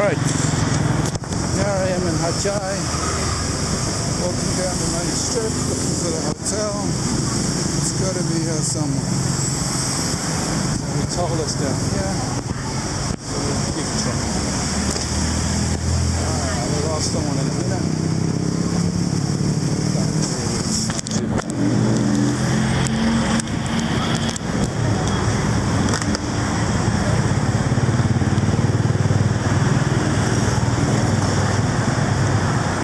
Right. Here I am in Hat Walking down the main strip looking for the hotel. It's got to be here somewhere. So he told us down here. So we'll give it a try. Alright, we lost someone in a minute.